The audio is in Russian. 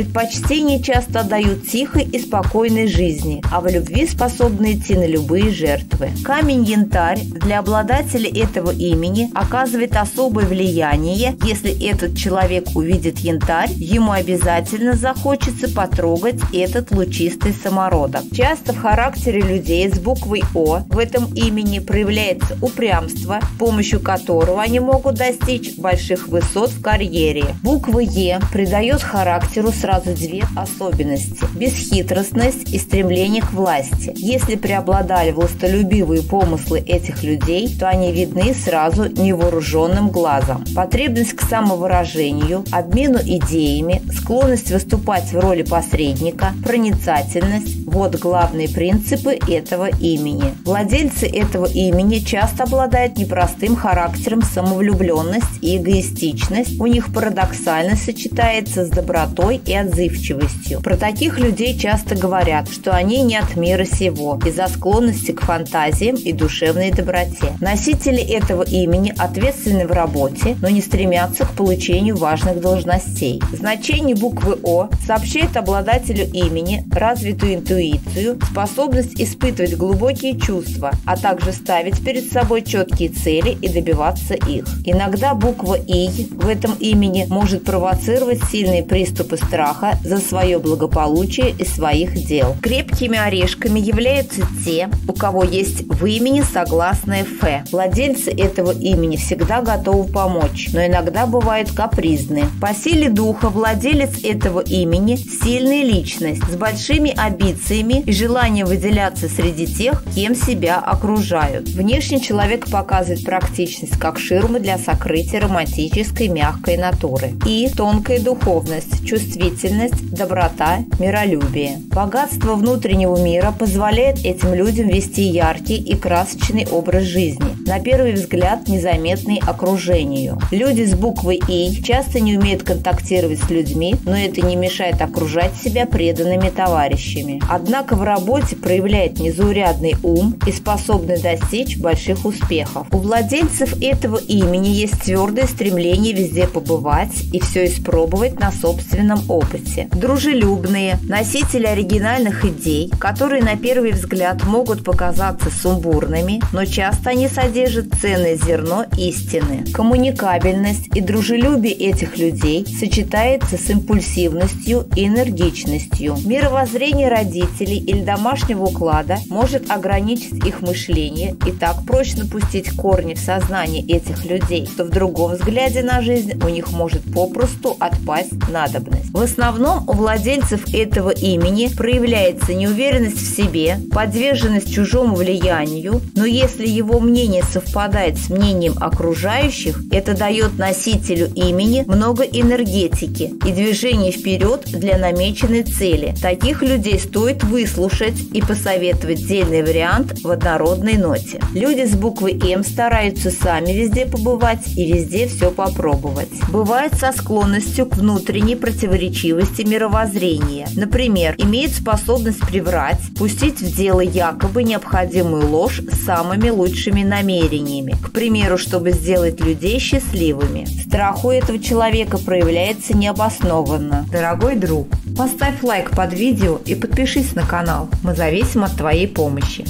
Предпочтение часто отдают тихой и спокойной жизни, а в любви способны идти на любые жертвы. Камень янтарь для обладателя этого имени оказывает особое влияние. Если этот человек увидит янтарь, ему обязательно захочется потрогать этот лучистый самородок. Часто в характере людей с буквой О в этом имени проявляется упрямство, с помощью которого они могут достичь больших высот в карьере. Буква Е придает характеру сразу две особенности – бесхитростность и стремление к власти. Если преобладали властолюбивые помыслы этих людей, то они видны сразу невооруженным глазом. Потребность к самовыражению, обмену идеями, склонность выступать в роли посредника, проницательность – вот главные принципы этого имени. Владельцы этого имени часто обладают непростым характером самовлюбленность и эгоистичность. У них парадоксально сочетается с добротой и отзывчивостью. Про таких людей часто говорят, что они не от мира сего из-за склонности к фантазиям и душевной доброте. Носители этого имени ответственны в работе, но не стремятся к получению важных должностей. Значение буквы О сообщает обладателю имени развитую интуицию, способность испытывать глубокие чувства, а также ставить перед собой четкие цели и добиваться их. Иногда буква И в этом имени может провоцировать сильные приступы страха за свое благополучие и своих дел. Крепкими орешками являются те, у кого есть в имени согласное «ф». Владельцы этого имени всегда готовы помочь, но иногда бывают капризны. По силе духа владелец этого имени – сильная личность с большими амбициями и желанием выделяться среди тех, кем себя окружают. Внешне человек показывает практичность как ширмы для сокрытия романтической мягкой натуры. И тонкая духовность, чувствительность, доброта, миролюбие. Богатство внутреннего мира позволяет этим людям вести яркий и красочный образ жизни, на первый взгляд незаметный окружению. Люди с буквой «И» часто не умеют контактировать с людьми, но это не мешает окружать себя преданными товарищами. Однако в работе проявляет незаурядный ум и способный достичь больших успехов. У владельцев этого имени есть твердое стремление везде побывать и все испробовать на собственном опыте. Дружелюбные, носители оригинальных идей, которые на первый взгляд могут показаться сумбурными, но часто они содержат ценное зерно истины. Коммуникабельность и дружелюбие этих людей сочетается с импульсивностью и энергичностью. Мировоззрение родителей или домашнего уклада может ограничить их мышление и так прочно пустить корни в сознание этих людей, что в другом взгляде на жизнь у них может попросту отпасть надобность. В основном у владельцев этого имени проявляется неуверенность в себе, подверженность чужому влиянию, но если его мнение совпадает с мнением окружающих, это дает носителю имени много энергетики и движения вперед для намеченной цели. Таких людей стоит выслушать и посоветовать дельный вариант в однородной ноте. Люди с буквы М стараются сами везде побывать и везде все попробовать. Бывает со склонностью к внутренней противоречивости мировоззрения. Например, имеет способность приврать, пустить в дело якобы необходимую ложь с самыми лучшими намерениями. К примеру, чтобы сделать людей счастливыми. Страх у этого человека проявляется необоснованно. Дорогой друг, поставь лайк под видео и подпишись на канал. Мы зависим от твоей помощи.